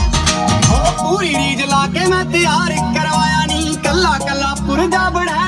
पूरी रीज मैं तैयार करवाया नी। कला कला पुरजा बढ़ा